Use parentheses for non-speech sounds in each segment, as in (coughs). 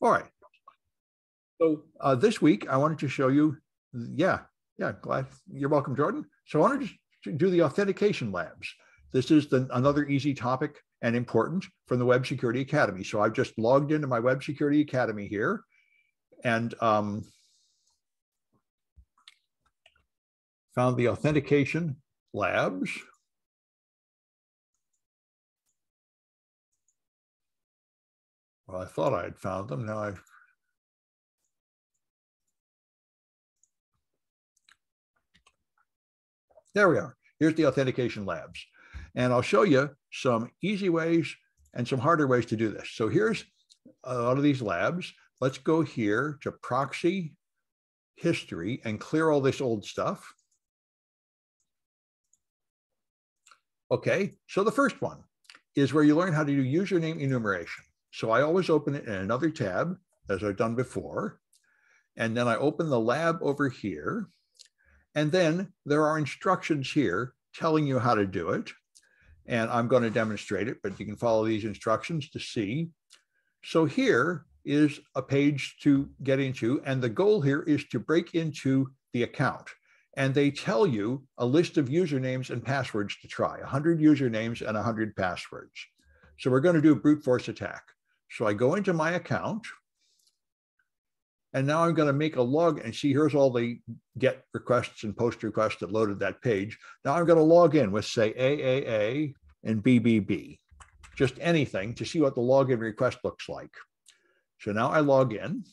All right. So uh, this week, I wanted to show you, yeah, yeah, glad you're welcome, Jordan. So I wanted to do the authentication labs. This is the, another easy topic and important from the Web Security Academy. So I've just logged into my Web Security Academy here and um, found the authentication labs. Well, I thought I had found them. Now I've There we are. Here's the authentication labs. And I'll show you some easy ways and some harder ways to do this. So here's a lot of these labs. Let's go here to proxy history and clear all this old stuff. Okay, so the first one is where you learn how to do username enumeration. So I always open it in another tab, as I've done before. And then I open the lab over here. And then there are instructions here telling you how to do it. And I'm going to demonstrate it, but you can follow these instructions to see. So here is a page to get into. And the goal here is to break into the account. And they tell you a list of usernames and passwords to try 100 usernames and 100 passwords. So we're going to do a brute force attack. So I go into my account. And now I'm going to make a log and see here's all the get requests and post requests that loaded that page. Now I'm going to log in with say AAA and BBB, just anything to see what the login request looks like. So now I log in.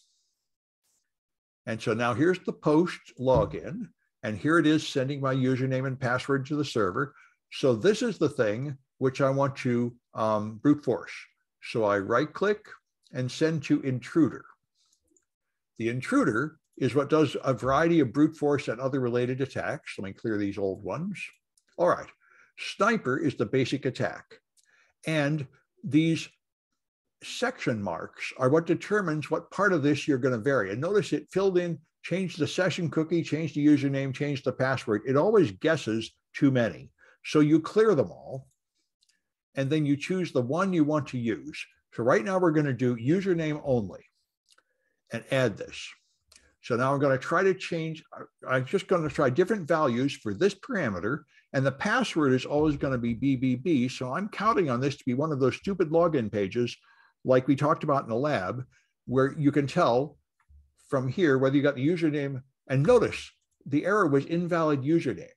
And so now here's the post login. And here it is sending my username and password to the server. So this is the thing which I want to um, brute force. So I right click and send to intruder. The intruder is what does a variety of brute force and other related attacks. Let me clear these old ones. All right. Sniper is the basic attack. And these section marks are what determines what part of this you're going to vary. And notice it filled in, changed the session cookie, changed the username, changed the password. It always guesses too many. So you clear them all and then you choose the one you want to use. So right now we're going to do username only and add this. So now I'm going to try to change, I'm just going to try different values for this parameter and the password is always going to be BBB. So I'm counting on this to be one of those stupid login pages like we talked about in the lab where you can tell from here whether you got the username and notice the error was invalid username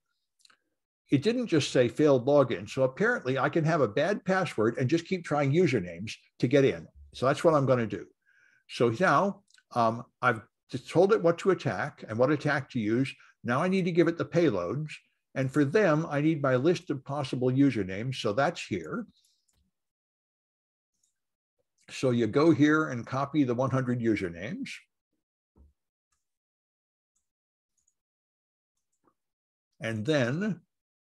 it didn't just say failed login. So apparently I can have a bad password and just keep trying usernames to get in. So that's what I'm going to do. So now um, I've told it what to attack and what attack to use. Now I need to give it the payloads. And for them, I need my list of possible usernames. So that's here. So you go here and copy the 100 usernames. And then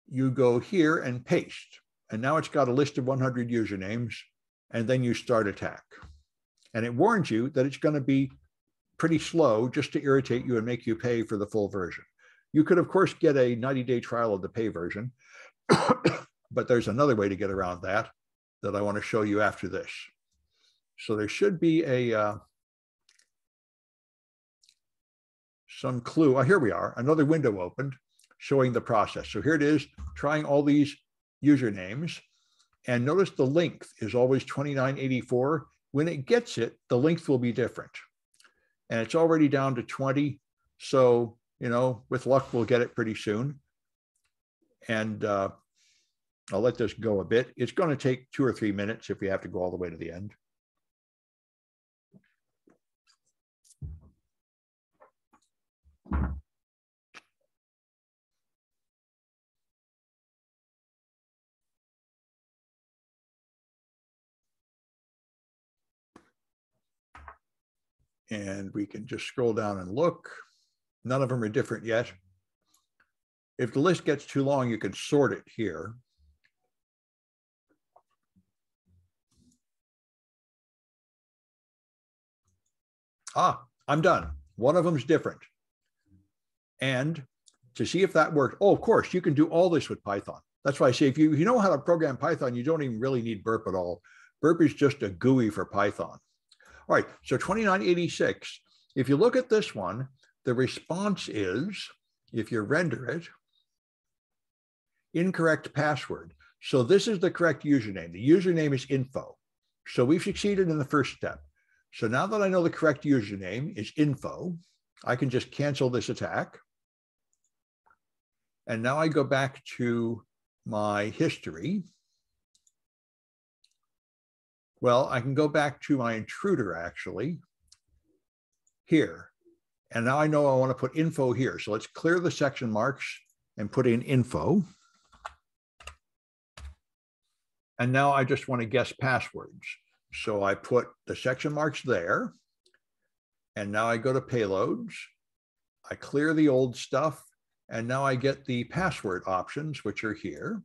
you go here and paste. And now it's got a list of 100 usernames, and then you start attack. And it warns you that it's going to be pretty slow just to irritate you and make you pay for the full version. You could, of course, get a 90 day trial of the pay version, (coughs) but there's another way to get around that that I want to show you after this. So there should be a uh, some clue. Oh, here we are, another window opened showing the process. So here it is, trying all these usernames. And notice the length is always 2984. When it gets it, the length will be different. And it's already down to 20. So, you know, with luck, we'll get it pretty soon. And uh, I'll let this go a bit. It's going to take two or three minutes if we have to go all the way to the end. And we can just scroll down and look. None of them are different yet. If the list gets too long, you can sort it here. Ah, I'm done. One of them's different. And to see if that worked, oh, of course, you can do all this with Python. That's why I say if you, if you know how to program Python, you don't even really need burp at all. Burp is just a GUI for Python. All right, so 2986, if you look at this one, the response is, if you render it, incorrect password. So this is the correct username. The username is info. So we've succeeded in the first step. So now that I know the correct username is info, I can just cancel this attack. And now I go back to my history. Well, I can go back to my intruder actually here. And now I know I want to put info here. So let's clear the section marks and put in info. And now I just want to guess passwords. So I put the section marks there. And now I go to payloads. I clear the old stuff. And now I get the password options, which are here.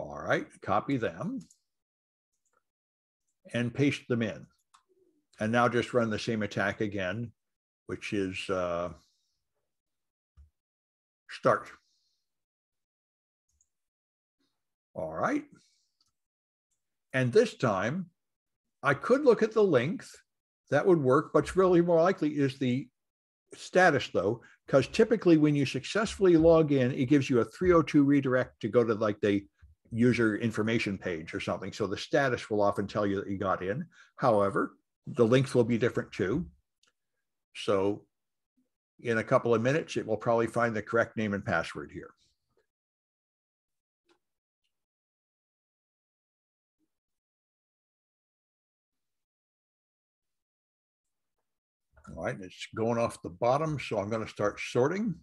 All right, copy them and paste them in. And now just run the same attack again, which is uh, start. All right. And this time, I could look at the length. That would work, but really more likely is the status though, because typically when you successfully log in, it gives you a 302 redirect to go to like the user information page or something. So the status will often tell you that you got in. However, the links will be different too. So in a couple of minutes, it will probably find the correct name and password here. All right, it's going off the bottom, so I'm going to start sorting.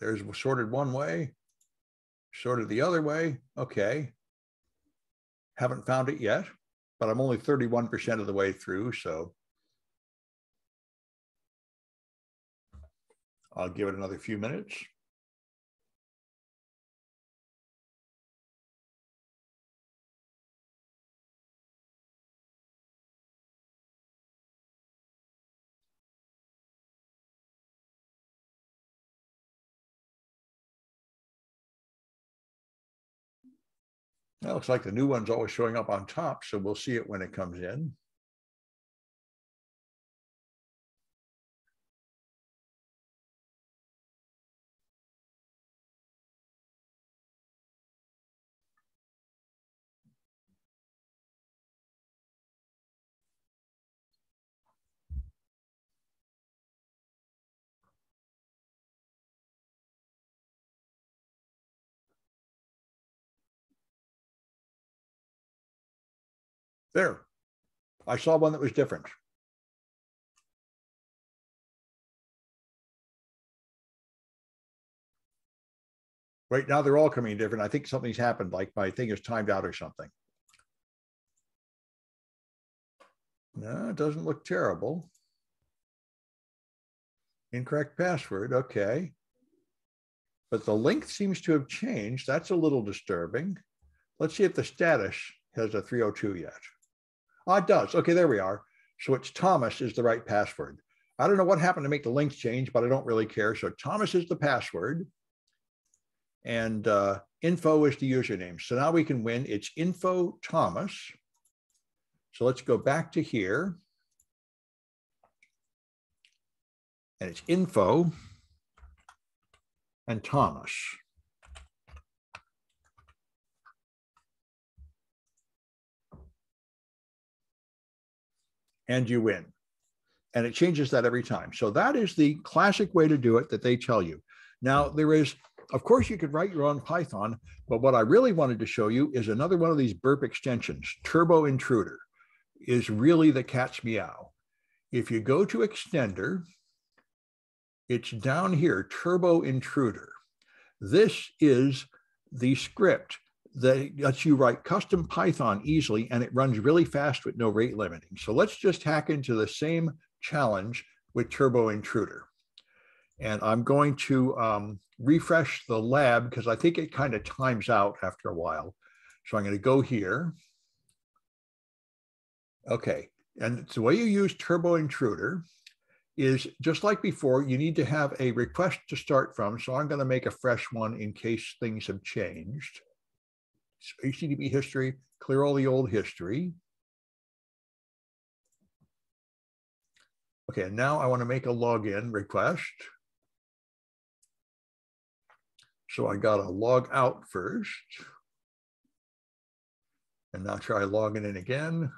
There's sorted one way, sorted the other way. Okay. Haven't found it yet, but I'm only 31% of the way through, so I'll give it another few minutes. That looks like the new one's always showing up on top, so we'll see it when it comes in. There. I saw one that was different. Right now, they're all coming different. I think something's happened, like my thing is timed out or something. No, it doesn't look terrible. Incorrect password, okay. But the length seems to have changed. That's a little disturbing. Let's see if the status has a 302 yet. Oh, it does. Okay, there we are. So it's Thomas is the right password. I don't know what happened to make the links change, but I don't really care. So Thomas is the password and uh, info is the username. So now we can win. It's info Thomas. So let's go back to here. And it's info and Thomas. And you win. And it changes that every time. So that is the classic way to do it that they tell you. Now, there is, of course, you could write your own Python, but what I really wanted to show you is another one of these burp extensions, Turbo Intruder, is really the cat's meow. If you go to Extender, it's down here, Turbo Intruder. This is the script that lets you write custom Python easily and it runs really fast with no rate limiting. So let's just hack into the same challenge with Turbo Intruder. And I'm going to um, refresh the lab because I think it kind of times out after a while. So I'm going to go here. Okay, and the way you use Turbo Intruder is just like before, you need to have a request to start from. So I'm going to make a fresh one in case things have changed. HTTP history, clear all the old history. Okay, now I want to make a login request. So I got to log out first. And now try logging in again.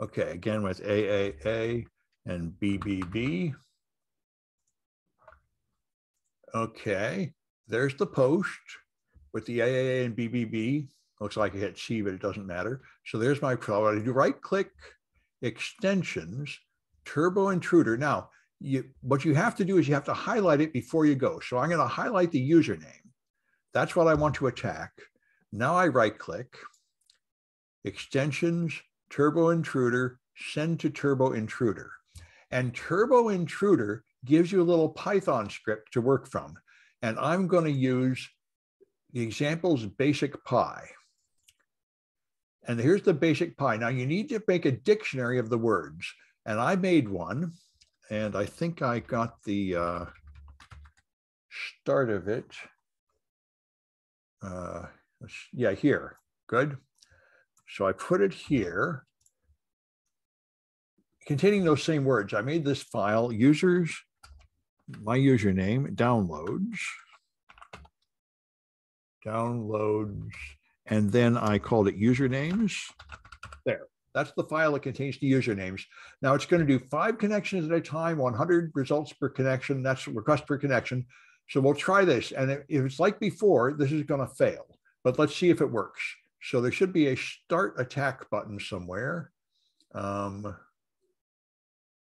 Okay, again with AAA and BBB. Okay, there's the post with the AAA and BBB. Looks like I hit C, but it doesn't matter. So there's my, so I do right click, extensions, turbo intruder. Now, you, what you have to do is you have to highlight it before you go. So I'm going to highlight the username. That's what I want to attack. Now I right click, extensions, turbo intruder, send to turbo intruder. And turbo intruder gives you a little Python script to work from. And I'm going to use the examples basic pi. And here's the basic pi. Now you need to make a dictionary of the words. And I made one, and I think I got the uh, start of it. Uh, yeah, here, good. So I put it here, containing those same words. I made this file, users, my username, downloads, downloads, and then I called it usernames. There, that's the file that contains the usernames. Now it's going to do five connections at a time, 100 results per connection. That's request per connection. So we'll try this. And if it's like before, this is going to fail, but let's see if it works. So there should be a start attack button somewhere. Um,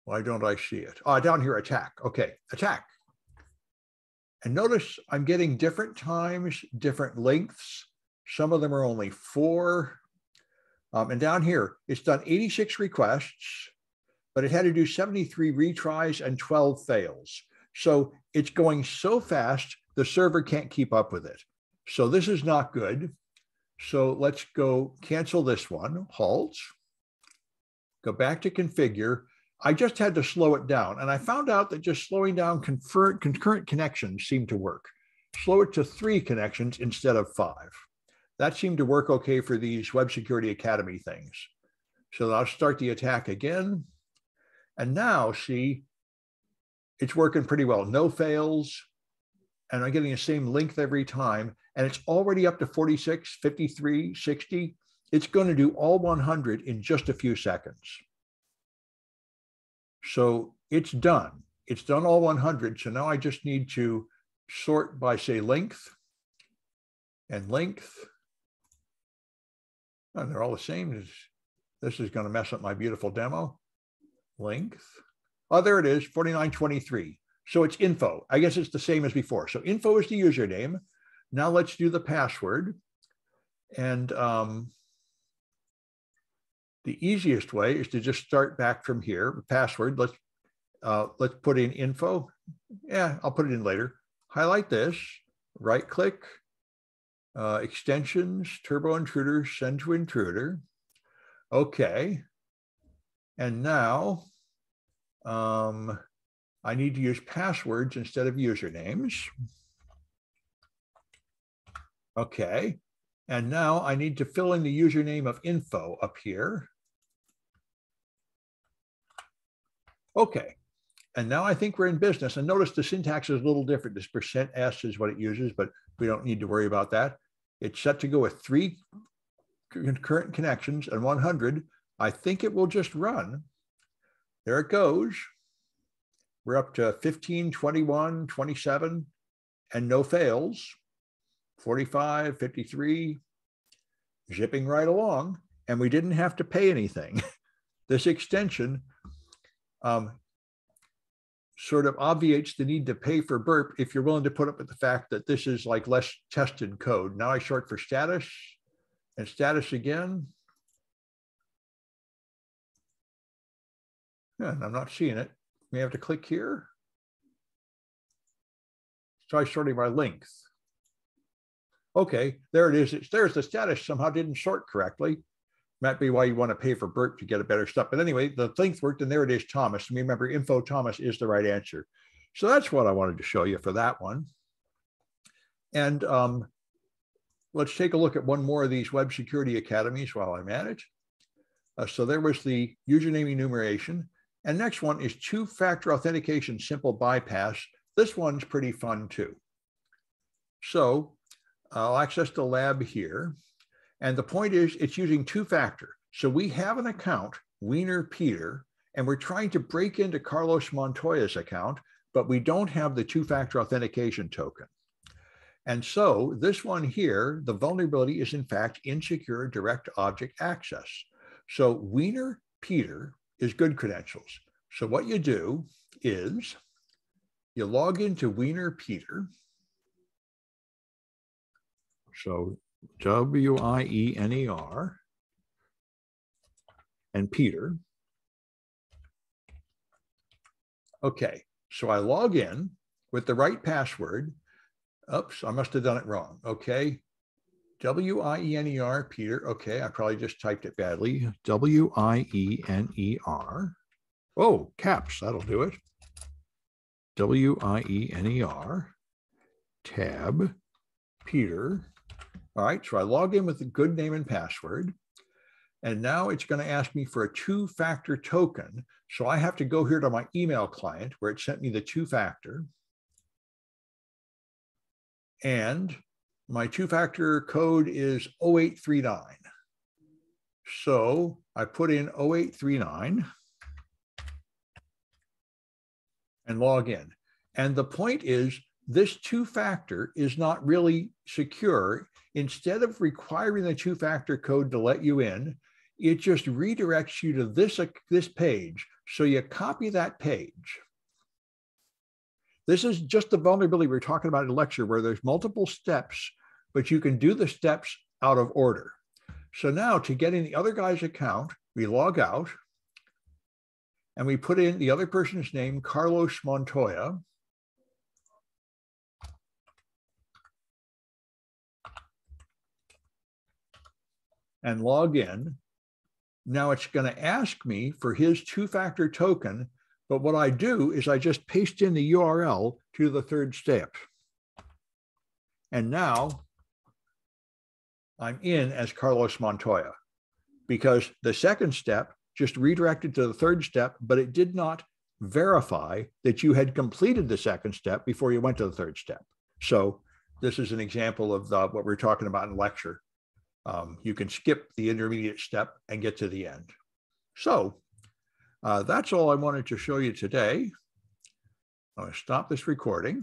why don't I see it? Oh, down here, attack. Okay, attack. And notice I'm getting different times, different lengths. Some of them are only four. Um, and down here, it's done 86 requests, but it had to do 73 retries and 12 fails. So it's going so fast, the server can't keep up with it. So this is not good. So let's go cancel this one, halt, go back to configure. I just had to slow it down. And I found out that just slowing down concurrent, concurrent connections seemed to work. Slow it to three connections instead of five. That seemed to work okay for these Web Security Academy things. So I'll start the attack again. And now see, it's working pretty well. No fails. And I'm getting the same length every time and it's already up to 46, 53, 60. It's going to do all 100 in just a few seconds. So it's done. It's done all 100. So now I just need to sort by, say, length and length. And they're all the same. This is going to mess up my beautiful demo. Length. Oh, there it is, 4923. So it's info. I guess it's the same as before. So info is the username. Now let's do the password. And um, the easiest way is to just start back from here. Password, let's, uh, let's put in info. Yeah, I'll put it in later. Highlight this, right click, uh, extensions, turbo intruder, send to intruder. Okay. And now um, I need to use passwords instead of usernames. Okay. And now I need to fill in the username of info up here. Okay. And now I think we're in business. And notice the syntax is a little different. This percent %s is what it uses, but we don't need to worry about that. It's set to go with three concurrent connections and 100. I think it will just run. There it goes. We're up to 15, 21, 27, and no fails. 45, 53, zipping right along, and we didn't have to pay anything. (laughs) this extension um, sort of obviates the need to pay for burp if you're willing to put up with the fact that this is like less tested code. Now I short for status and status again. Yeah, and I'm not seeing it. We have to click here. Try sorting by length. Okay, there it is. It's there's the status somehow didn't sort correctly. might be why you want to pay for Bert to get a better stuff. But anyway, the length worked, and there it is, Thomas. And remember, info Thomas is the right answer. So that's what I wanted to show you for that one. And um, let's take a look at one more of these web security academies while I'm at it. Uh, so there was the username enumeration. And next one is two-factor authentication simple bypass. This one's pretty fun too. So I'll access the lab here. And the point is it's using two-factor. So we have an account, Wiener Peter, and we're trying to break into Carlos Montoya's account, but we don't have the two-factor authentication token. And so this one here, the vulnerability is in fact insecure direct object access. So Wiener Peter is good credentials. So what you do is you log into Wiener Peter. So W-I-E-N-E-R and Peter. Okay, so I log in with the right password. Oops, I must have done it wrong. Okay, W-I-E-N-E-R, Peter. Okay, I probably just typed it badly. W-I-E-N-E-R. Oh, caps, that'll do it. W-I-E-N-E-R, tab, Peter. All right, so I log in with a good name and password. And now it's going to ask me for a two-factor token. So I have to go here to my email client where it sent me the two-factor. And my two-factor code is 0839. So I put in 0839 and log in. And the point is this two-factor is not really secure. Instead of requiring the two-factor code to let you in, it just redirects you to this, uh, this page. So you copy that page. This is just the vulnerability we are talking about in lecture where there's multiple steps, but you can do the steps out of order. So now to get in the other guy's account, we log out and we put in the other person's name, Carlos Montoya. And log in. Now it's going to ask me for his two-factor token, but what I do is I just paste in the URL to the third step. And now I'm in as Carlos Montoya because the second step just redirected to the third step, but it did not verify that you had completed the second step before you went to the third step. So this is an example of the, what we're talking about in lecture. Um, you can skip the intermediate step and get to the end. So uh, that's all I wanted to show you today. I'm going to stop this recording.